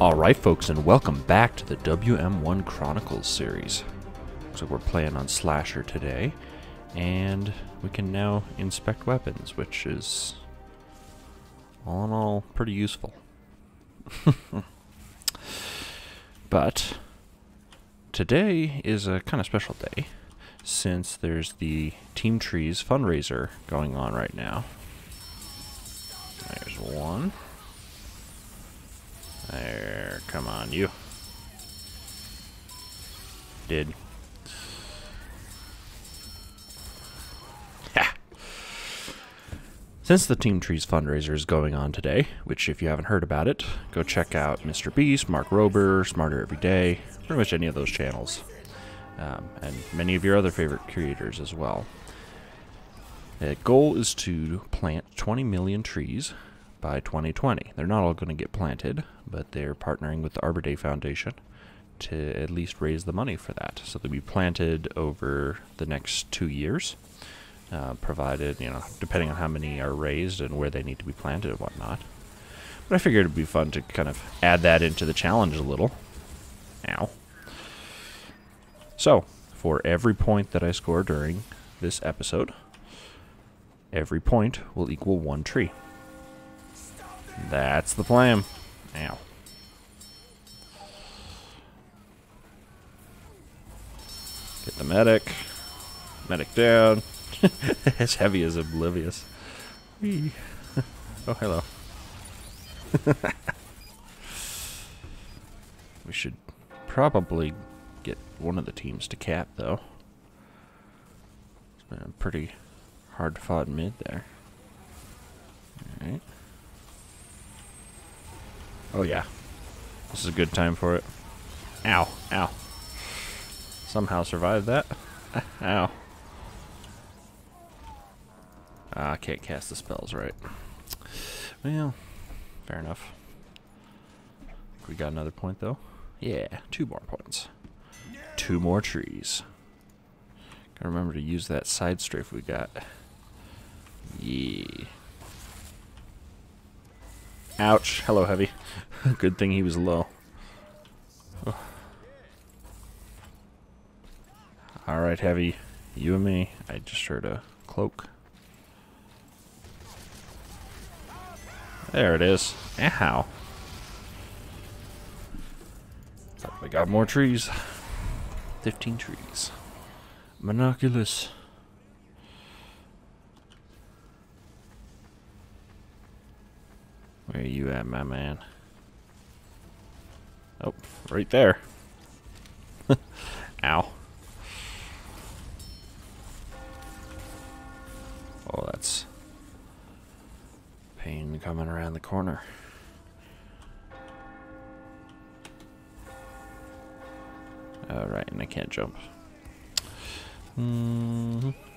Alright, folks, and welcome back to the WM1 Chronicles series. Like we're playing on Slasher today, and we can now inspect weapons, which is, all in all, pretty useful. but, today is a kind of special day, since there's the Team Trees fundraiser going on right now. There's one. There, come on, you. Did. Since the Team Trees fundraiser is going on today, which if you haven't heard about it, go check out Mr. Beast, Mark Rober, Smarter Every Day, pretty much any of those channels. Um, and many of your other favorite creators as well. The goal is to plant 20 million trees by 2020. They're not all going to get planted, but they're partnering with the Arbor Day Foundation to at least raise the money for that. So they'll be planted over the next two years, uh, provided, you know, depending on how many are raised and where they need to be planted and whatnot. But I figured it'd be fun to kind of add that into the challenge a little. Ow. So, for every point that I score during this episode, every point will equal one tree. That's the plan. Ow. Get the medic. Medic down. as heavy as oblivious. Oh, hello. we should probably get one of the teams to cap, though. It's been a pretty hard fought mid there. Alright. Oh yeah. This is a good time for it. Ow. Ow. Somehow survived that. Ow. Ah, I can't cast the spells right. Well, fair enough. We got another point though. Yeah, two more points. Two more trees. Gotta remember to use that side strafe we got. Yeah. Ouch. Hello, Heavy. Good thing he was low. Oh. Alright, Heavy. You and me. I just heard a cloak. There it is. Ow. We got more trees. 15 trees. Monoculus. Where are you at, my man? Oh, right there. Ow. Oh, that's pain coming around the corner. Alright, and I can't jump. Mm -hmm.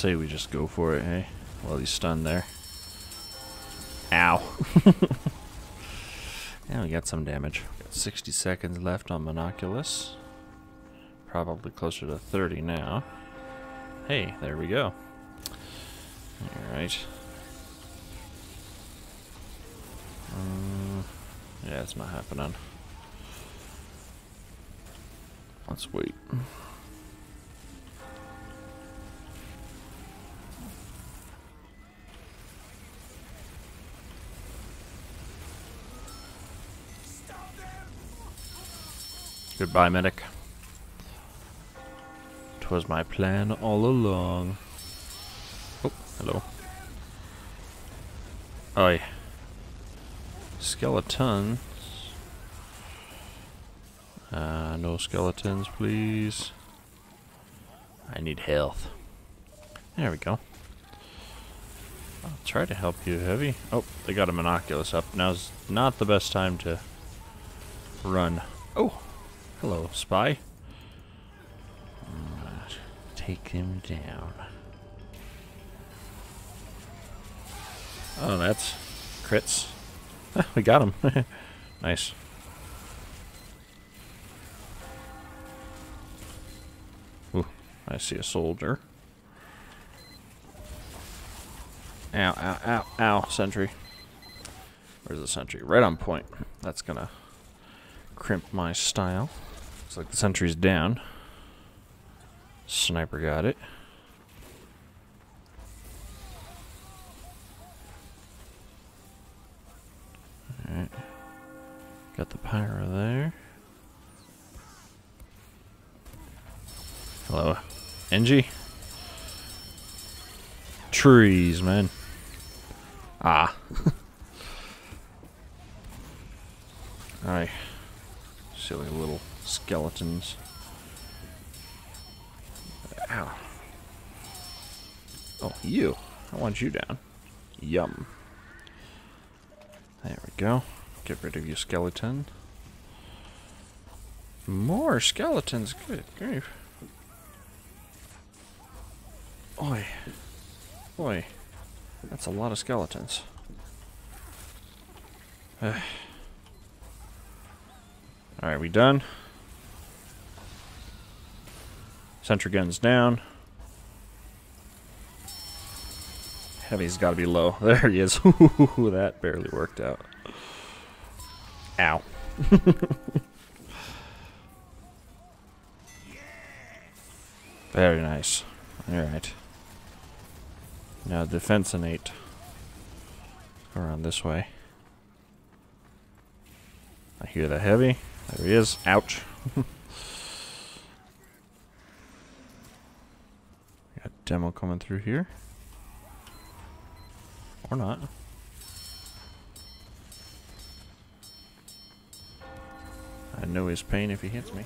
Say we just go for it, hey? While he's stunned there. Ow. yeah, we got some damage. Got 60 seconds left on Monoculus. Probably closer to 30 now. Hey, there we go. Alright. Um, yeah, it's not happening. Let's wait. Goodbye, medic. Twas my plan all along. Oh, hello. Oi. Skeletons. Uh, no skeletons, please. I need health. There we go. I'll try to help you, Heavy. Oh, they got a monoculus up. Now's not the best time to run. Oh, hello, spy. Take him down. Oh, that's crits. we got him. nice. I see a soldier. Ow, ow, ow, ow, sentry. Where's the sentry? Right on point. That's gonna crimp my style. Looks like the sentry's down. Sniper got it. Alright. Got the pyro there. Hello. Engie? Trees, man. Ah. Alright. Silly little skeletons. Ow. Oh, you. I want you down. Yum. There we go. Get rid of your skeleton. More skeletons. Good grief. Oi. Boy. That's a lot of skeletons. Alright, we done? Sentry gun's down. Heavy's got to be low. There he is. that barely worked out. Ow. Very nice. Alright. Now defense innate. Around this way. I hear the heavy. There he is. Ouch. Got demo coming through here. Or not. I know his pain if he hits me.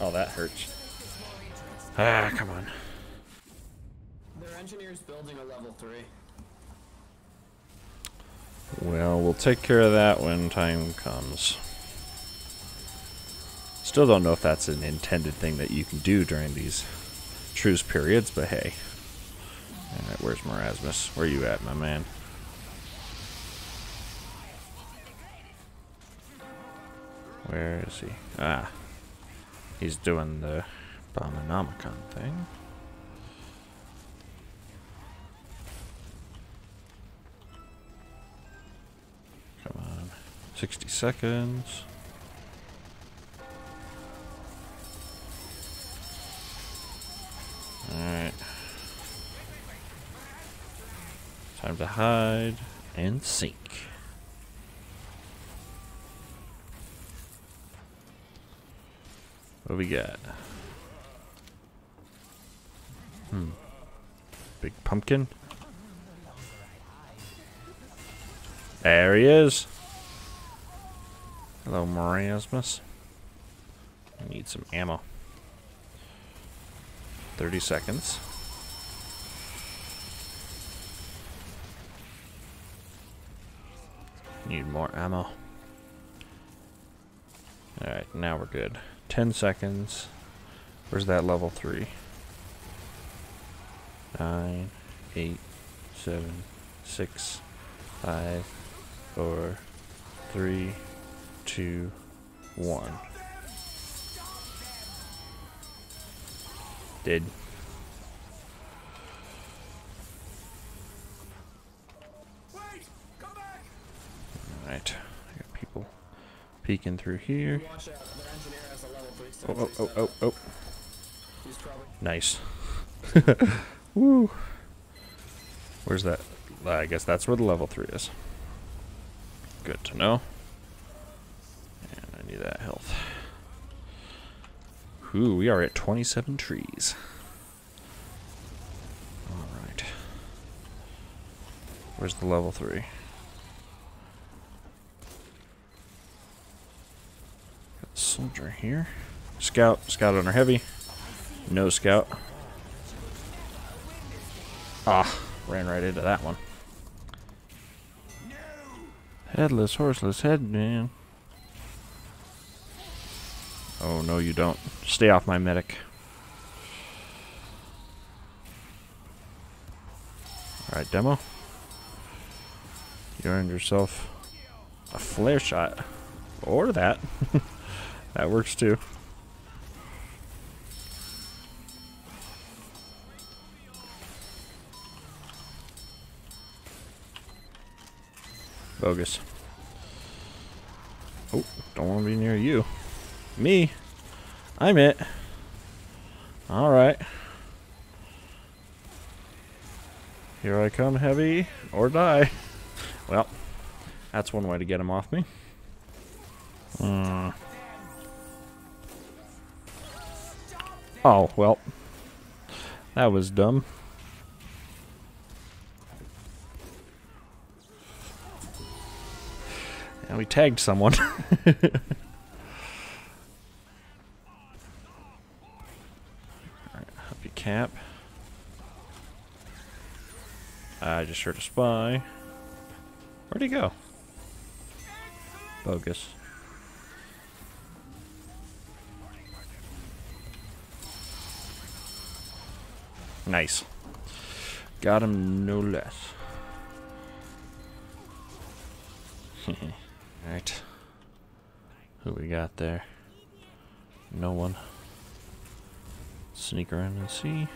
Oh, that hurts. Ah, come on. Their engineers building a level 3. Well, we'll take care of that when time comes. Still don't know if that's an intended thing that you can do during these truce periods, but hey. Alright, where's Merasmus? Where you at, my man? Where is he? Ah. He's doing the Abominomicon thing. Come on. 60 seconds. Time to hide and sink. What we got? Hmm. Big pumpkin. There he is. Hello, Merasmus. I need some ammo. 30 seconds. Need more ammo. Alright, now we're good. 10 seconds. Where's that level 3? 9, 8, 7, 6, 5, 4, 3, 2, 1. Dead. Alright. I got people peeking through here. Watch out, their engineer has a level 3 Oh, oh, oh, oh, oh. Nice. Woo. Where's that? I guess that's where the level 3 is. Good to know. And I need that health. Ooh, we are at 27 trees. Alright. Where's the level 3? Soldier here. Scout. Scout on our heavy. No scout. Ah, ran right into that one. Headless, horseless headman. Oh, no, you don't. Stay off my medic. Alright, demo. You earned yourself a flare shot. Or that. That works too. Bogus. Oh, don't want to be near you. Me? I'm it. Alright. Here I come heavy, or die. Well, that's one way to get him off me. Uh. Oh, well. That was dumb. And we tagged someone. Alright, up you cap. I just heard a spy. Where'd he go? Bogus. Nice. Got him no less. Alright. Who we got there? No one. Sneak around and see.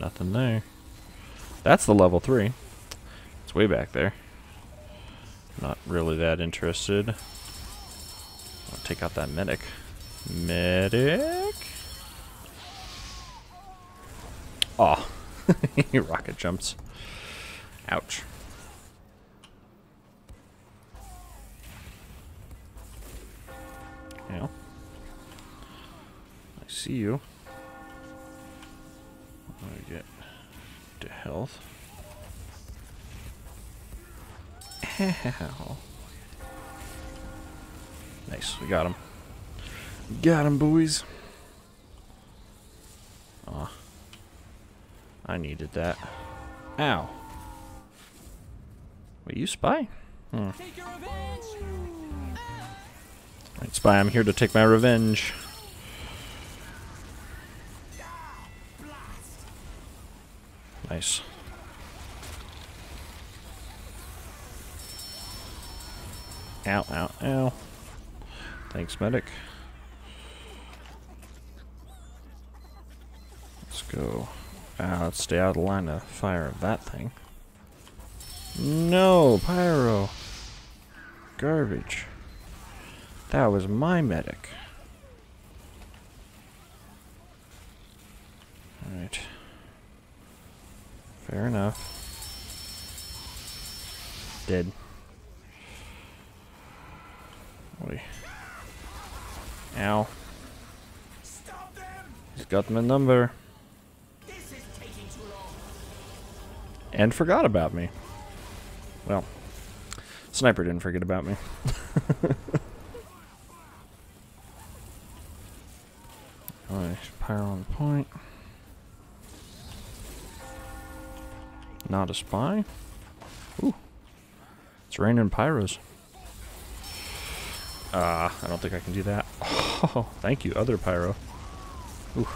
Nothing there. That's the level 3. It's way back there. Not really that interested. I'll take out that medic. Medic? Oh, he rocket jumps. Ouch. Yeah. I see you. I get to health. Ow. Nice, we got him. Got him, boys. Aw. I needed that. Ow. Wait, you spy? Hmm. Right, spy, I'm here to take my revenge. Nice. Ow, ow, ow. Thanks, medic. Let's go. Uh, let's stay out of the line of fire of that thing. No, Pyro. Garbage. That was my medic. Alright. Fair enough. Dead. Oi. Ow. He's got my number. And forgot about me. Well, Sniper didn't forget about me. Pyro on point. Not a spy. Ooh. It's raining pyros. Ah, uh, I don't think I can do that. Oh, thank you, other pyro. Ooh.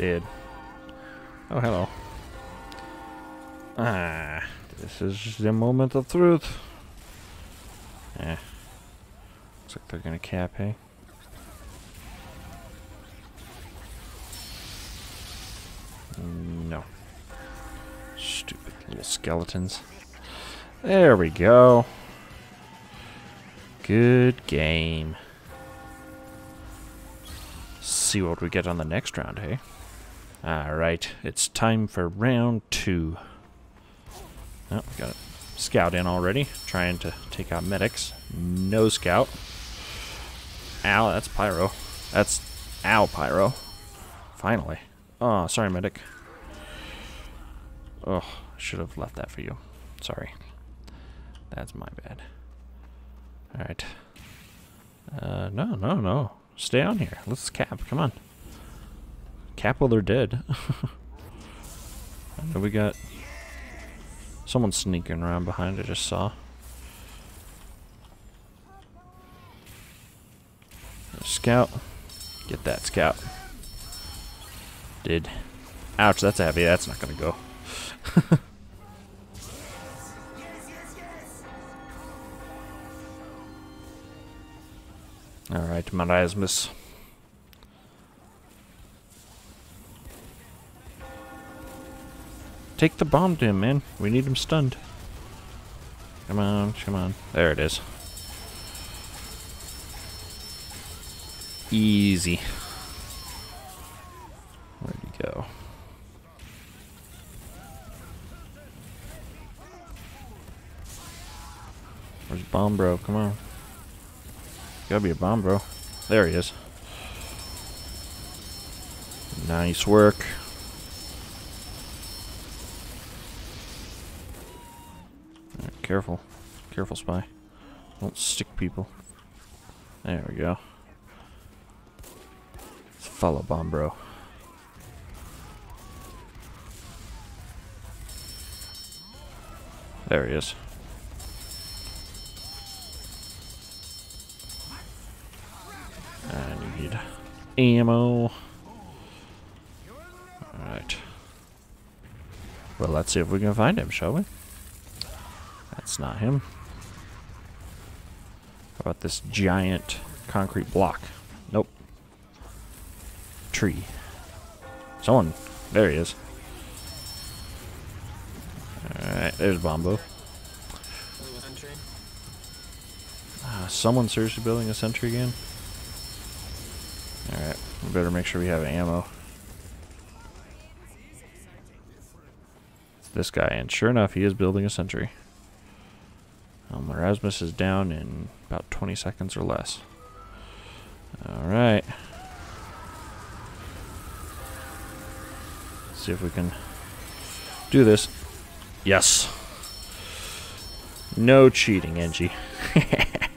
Dead. Oh, hello. Ah, this is the moment of truth. Eh. Looks like they're gonna cap, hey? No. Stupid little skeletons. There we go. Good game. See what we get on the next round, hey? Alright, it's time for round two. Oh, got a scout in already, trying to take out medics. No scout. Ow, that's pyro. That's ow, pyro. Finally. Oh, sorry, medic. Oh, should have left that for you. Sorry. That's my bad. Alright. Uh, no, no, no. Stay on here. Let's cap. Come on cap well, they're dead. and we got someone sneaking around behind. I just saw. Scout. Get that scout. Did. Ouch, that's heavy. That's not gonna go. Alright, Merasmus. Take the bomb to him, man. We need him stunned. Come on, come on. There it is. Easy. Where'd he go? Where's Bomb Bro? Come on. Gotta be a Bomb Bro. There he is. Nice work. Careful. Careful, Spy. Don't stick people. There we go. Follow Bomb Bro. There he is. I need ammo. Alright. Well, let's see if we can find him, shall we? Not him. How about this giant concrete block? Nope. Tree. Someone. There he is. Alright, there's Bombo. Uh, someone seriously building a sentry again? Alright, we better make sure we have ammo. It's this guy, and sure enough, he is building a sentry. Um, Erasmus is down in about 20 seconds or less. Alright. See if we can do this. Yes. No cheating, Engie.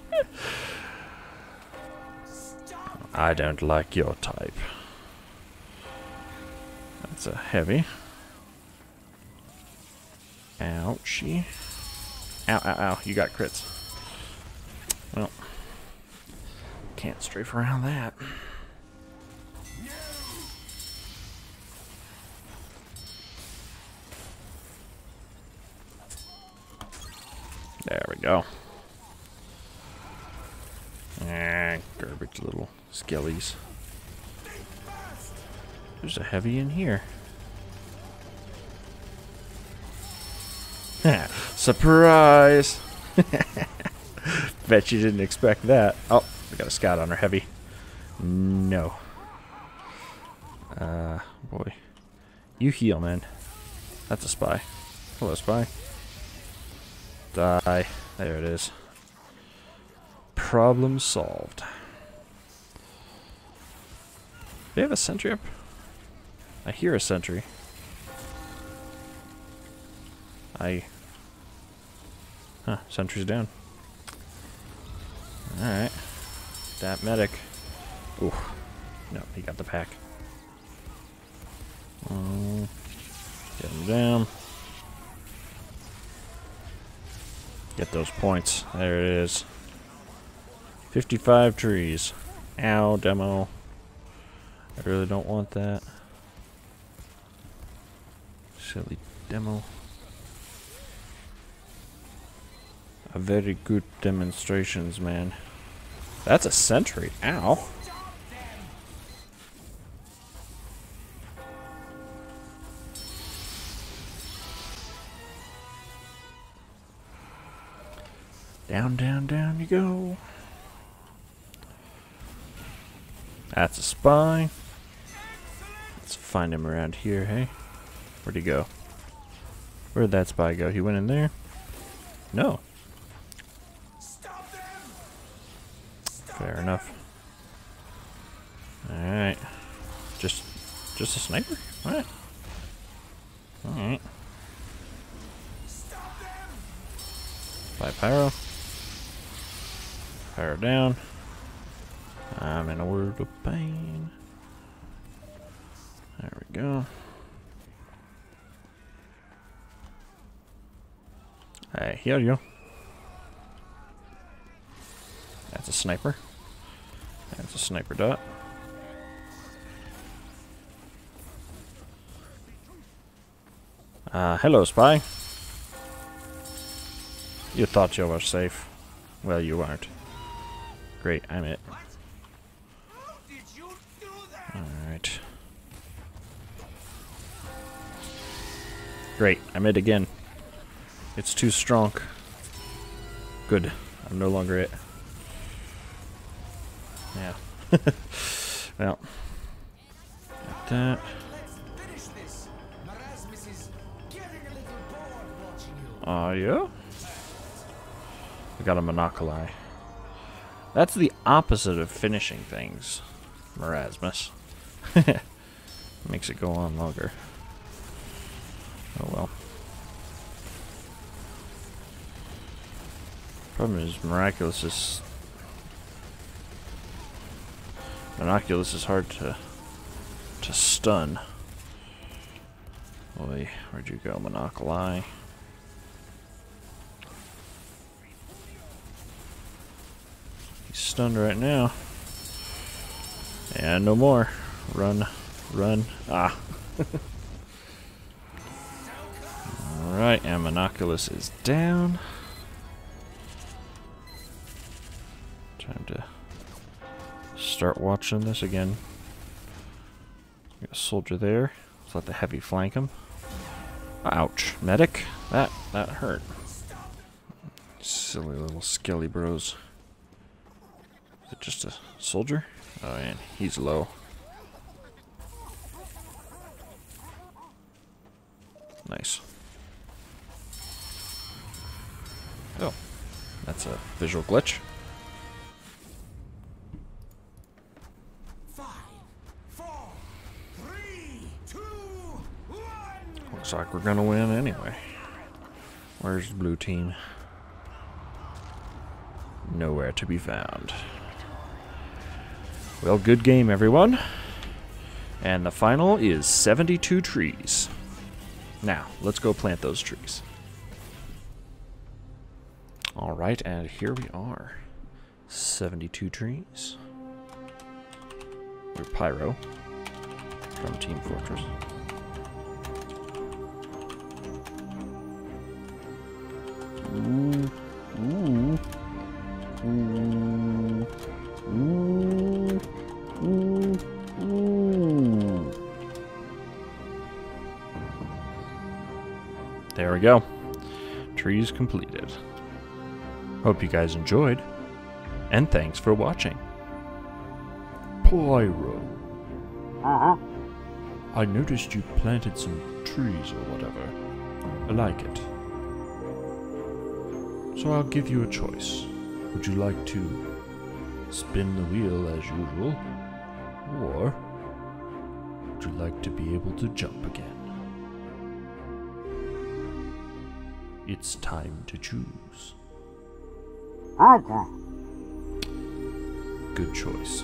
I don't like your type. That's a heavy. Ouchie. Ow, ow, ow. You got crits. Well, can't strafe around that. There we go. Ah, garbage little skellies. There's a heavy in here. Surprise! Bet you didn't expect that. Oh, we got a scout on our heavy. No. Uh, boy. You heal, man. That's a spy. Hello, spy. Die. There it is. Problem solved. Do They have a sentry up? I hear a sentry. I. Huh, sentry's down. Alright. That medic. Ooh. No, he got the pack. Oh, get him down. Get those points. There it is. 55 trees. Ow, demo. I really don't want that. Silly demo. A very good demonstrations, man. That's a sentry. Ow. Down, down, down you go. That's a spy. Let's find him around here, hey? Where'd he go? Where'd that spy go? He went in there? No. Fair enough. Alright. Just just a sniper? Alright. Alright. By pyro. Pyro down. I'm in a world of pain. There we go. Hey, here you. That's a sniper. It's a sniper dot. Uh, hello, spy. You thought you were safe. Well, you aren't. Great, I'm it. Alright. Great, I'm it again. It's too strong. Good, I'm no longer it. Yeah. well. Like that. Oh, uh, yeah? I got a monoculi. That's the opposite of finishing things, Merasmus. Makes it go on longer. Oh well. Problem is, Miraculous is... Monoculus is hard to... to stun. Boy, where'd you go, Monoculi? He's stunned right now. And no more. Run, run. Ah. Alright, and Monoculus is down. Time to start watching this again. Got a soldier there. Let's let the heavy flank him. Ouch. Medic? That that hurt. Silly little skelly bros. Is it just a soldier? Oh, and he's low. Nice. Oh, that's a visual glitch. Like we're gonna win anyway. Where's the blue team? Nowhere to be found. Well, good game, everyone. And the final is 72 trees. Now, let's go plant those trees. Alright, and here we are. 72 trees. We're Pyro from Team Fortress. There we go. Trees completed. Hope you guys enjoyed, and thanks for watching. Pyro. Uh-huh. I noticed you planted some trees or whatever. I like it. So I'll give you a choice. Would you like to spin the wheel as usual? Or would you like to be able to jump again? It's time to choose. Good choice.